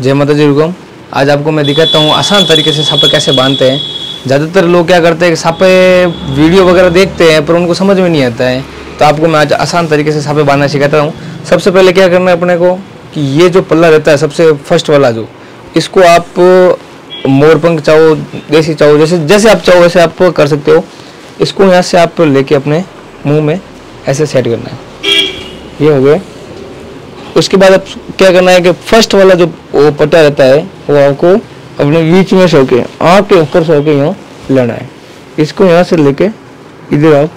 जय माता जी रुकम आज आपको मैं दिखाता हूँ आसान तरीके से सापे कैसे बांधते हैं। ज़्यादातर लोग क्या करते हैं कि सापे वीडियो वगैरह देखते हैं, पर उनको समझ में नहीं आता है। तो आपको मैं आज आसान तरीके से सापे बांधना सिखाता हूँ। सबसे पहले क्या करना है अपने को कि ये जो पल्ला रहता है, सबसे फ़र्स्ट वाला जो, इसको आप मोरपंख चाहो, देसी चाहो, जैसे जैसे आप चाहो, वैसे आप कर सकते हो। इसको यहाँ से आप लेके अपने मुँह में ऐसे सेट करना है। ये हो गया उसके बाद आप क्या करना है कि फ़र्स्ट वाला जो वो पट्टा रहता है, वो आपको अपने बीच में सो के आँख के ऊपर सो के यहाँ लेना है। इसको यहाँ से लेके इधर आप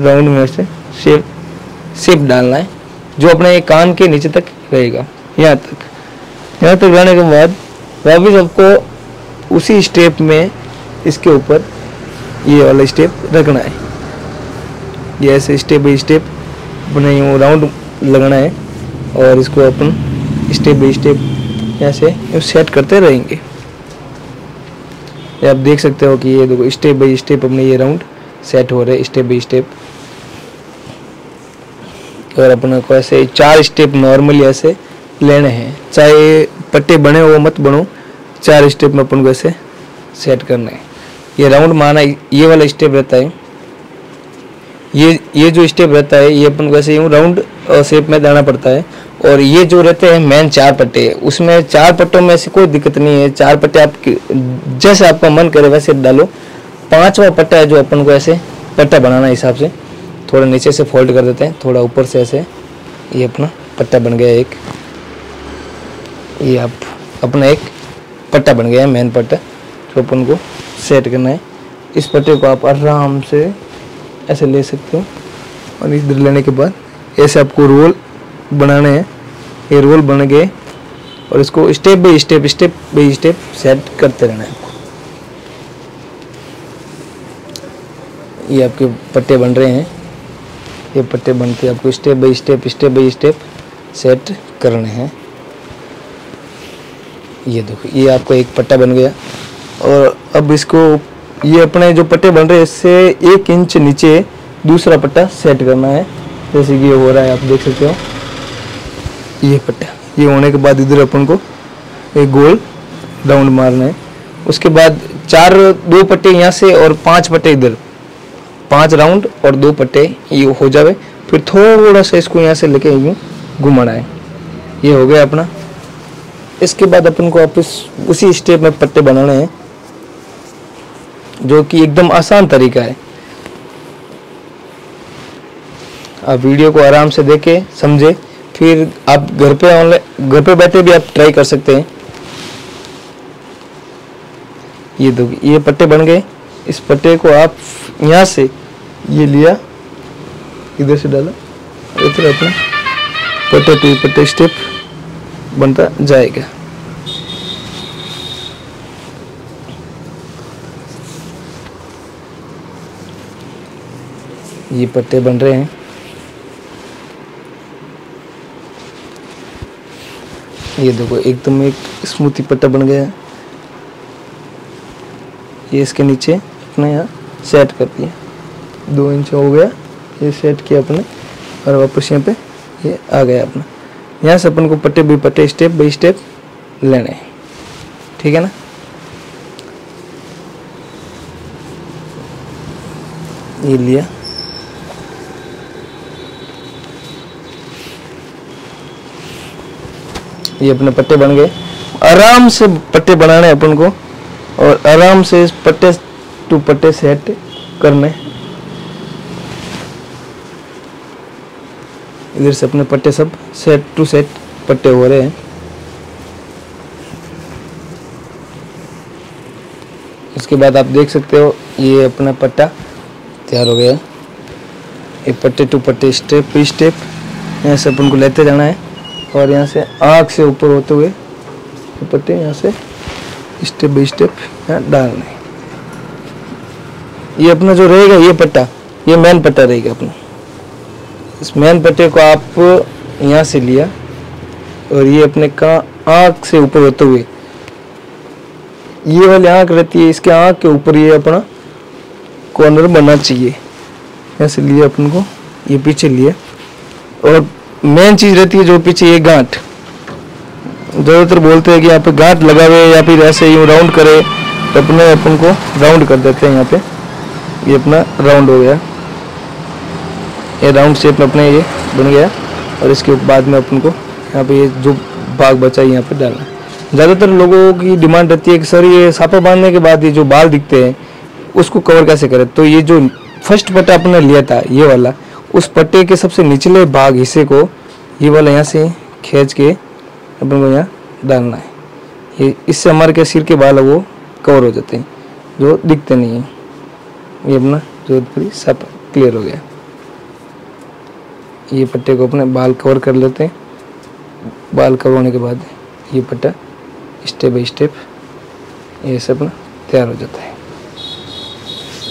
राउंड में से शेप शेप डालना है, जो अपने एक कान के नीचे तक रहेगा, यहाँ तक। यहाँ तक लाने के बाद वापिस आपको उसी स्टेप में इसके ऊपर ये वाला स्टेप रखना है। ये ऐसे स्टेप बाई स्टेप अपने यूँ राउंड लगाना है। और इसको अपन स्टेप बाई स्टेप यहाँ से सेट करते रहेंगे। आप देख सकते हो कि ये देखो स्टेप बाई स्टेप अपने ये राउंड सेट हो रहे स्टेप बाई स्टेप और अपने को ऐसे चार स्टेप नॉर्मली ऐसे लेने हैं। चाहे पट्टे बने हो, मत बनो, चार स्टेप में अपन को ऐसे सेट करना है। ये राउंड माना ये वाला स्टेप रहता है। ये ये जो स्टेप रहता है, ये अपन को ऐसे यूँ राउंड शेप में डालना पड़ता है। और ये जो रहते हैं मेन चार पट्टे, उसमें चार पट्टों में ऐसी कोई दिक्कत नहीं है। चार पट्टे आप जैसे आपका मन करे वैसे डालो। पांचवा पट्टा है जो अपन को ऐसे पट्टा बनाना हिसाब से। थोड़ा नीचे से फोल्ड कर देते हैं, थोड़ा ऊपर से ऐसे। ये अपना पट्टा बन गया एक। ये आप, अपना एक पट्टा बन गया है मेन पट्टा, जो अपन को सेट करना है। इस पट्टे को आप आराम से ऐसे ले सकते हो। और इधर लेने के बाद ऐसे आपको रोल बनाने हैं। ये रोल बन गए और इसको step by step step by step set करते रहना है आपको। ये आपके पट्टे बन रहे हैं। ये पट्टे बनते आपको step by step step by step set करने हैं। ये देखो, ये आपका एक पट्टा बन गया। और अब इसको, ये अपने जो पट्टे बन रहे हैं, इससे एक इंच नीचे दूसरा पट्टा सेट करना है। जैसे कि ये हो रहा है, आप देख सकते हो। ये पट्टा। ये होने के बाद इधर अपन को एक गोल राउंड मारना है। उसके बाद चार, दो पट्टे यहाँ से और पाँच पट्टे इधर। पाँच राउंड और दो पट्टे ये हो जावे। फिर थोड़ा सा इसको यहाँ से लेके यूँ घुमाना है। ये हो गया अपना। इसके बाद अपन को वापस उसी स्टेप में पट्टे बनाने हैं, जो कि एकदम आसान तरीका है। आप वीडियो को आराम से देखे, समझे, फिर आप घर पे ऑनलाइन घर पे बैठे भी आप ट्राई कर सकते हैं। ये दो, ये पट्टे बन गए। इस पट्टे को आप यहाँ से ये लिया, इधर से डाला इधर अपना पट्टे टू पट्टे स्टेप बनता जाएगा। ये पट्टे बन रहे हैं। ये देखो, एकदम एक एक स्मूथी पट्टा बन गया। ये इसके नीचे अपने यहाँ सेट कर दिया। दो इंच हो गया, ये सेट किया अपने, और वापस यहाँ पे ये आ गया अपना। यहाँ से अपन को पट्टे भी, पट्टे स्टेप बाई स्टेप लेने हैं। ठीक है ना? ये लिया। ये अपने पट्टे बन गए। आराम से पट्टे बनाने अपन को। और आराम से इस पट्टे टू पट्टे सेट करने इधर से अपने पट्टे सब सेट टू सेट पट्टे हो रहे हैं। उसके बाद आप देख सकते हो, ये अपना पट्टा तैयार हो गया ये पट्टे टू पट्टे स्टेप बाई स्टेप यहाँ से अपन को लेते जाना है। और यहाँ से आँख से ऊपर होते हुए पट्टे यहाँ से स्टेप बाई स्टेप यहाँ डालना। ये अपना जो रहेगा, ये पट्टा, ये मेन पट्टा रहेगा अपना। इस मेन पट्टे को आप यहाँ से लिया और ये अपने का आँख से ऊपर होते हुए, ये वाली आँख रहती है, इसके आँख के ऊपर ये अपना कॉर्नर बनना चाहिए। ऐसे लिए अपन को, ये पीछे लिए और मेन चीज़ रहती है जो पीछे ये गांठ। ज़्यादातर बोलते हैं कि यहाँ पे गांठ लगावे या फिर ऐसे यूँ राउंड करे तो अपने अपन को राउंड कर देते हैं यहाँ पे। ये अपना राउंड हो गया। ये राउंड शेप में अपने ये बन गया और इसके बाद में अपन को यहाँ पे ये जो भाग बचा है यहाँ पे डालना ज़्यादातर लोगों की डिमांड रहती है कि सर ये सापा बांधने के बाद ये जो बाल दिखते हैं, उसको कवर कैसे करें? तो ये जो फ़र्स्ट पट्टा अपने लिया था, ये वाला उस पट्टे के सबसे निचले भाग हिस्से को ये वाला यहाँ से खींच के अपन को यहाँ डालना है। ये इससे हमारे क्या सिर के बाल वो कवर हो जाते हैं। जो दिखते नहीं हैं। ये अपना जोधपुरी सब क्लियर हो गया। ये पट्टे को अपने बाल कवर कर लेते हैं। बाल कवर होने के बाद ये पट्टा स्टेप बाई स्टेप ये सब अपना तैयार हो जाता है।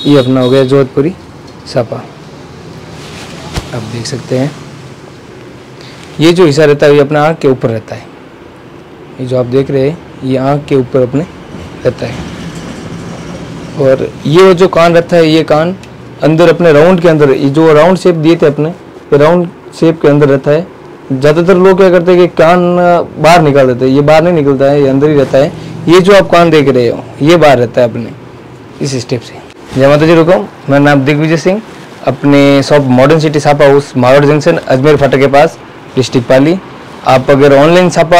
ये अपना हो गया जोधपुरी सापा। आप देख सकते हैं। ये जो हिस्सा रहता है, ये अपना आँख के ऊपर रहता है। ये जो आप देख रहे हैं, ये आँख के ऊपर अपने रहता है। और ये जो कान रहता है, ये कान अंदर अपने राउंड के अंदर, ये जो राउंड शेप दिए थे अपने राउंड शेप के अंदर रहता है। ज़्यादातर लोग क्या करते हैं कि कान बाहर निकाल देते हैं। ये बाहर नहीं निकलता है, ये अंदर ही रहता है। ये जो आप कान देख रहे हो, ये बाहर रहता है अपने, इस स्टेप से। जय माता जी रुको। मेरा नाम दिग्विजय सिंह। अपने शॉप मॉडर्न सिटी छापा हाउस मारोड जंक्शन, अजमेर फाटक के पास, डिस्ट्रिक्ट पाली। आप अगर ऑनलाइन छापा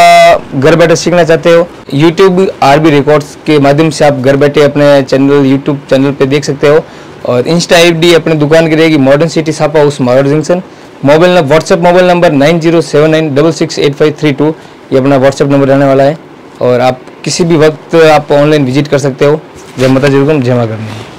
घर बैठे सीखना चाहते हो यूट्यूब आर बी रिकॉर्ड्स के माध्यम से आप घर बैठे अपने चैनल यूट्यूब चैनल पे देख सकते हो। और इंस्टा आई डी अपने दुकान की रहेगी मॉडर्न सिटी छापा house Marod junction. Mobile number WhatsApp mobile number nine zero seven nine double six eight five three two, ये अपना व्हाट्सएप नंबर रहने वाला है। और आप किसी भी वक्त आप ऑनलाइन विज़िट कर सकते हो। जय माता जी जय माँ करनी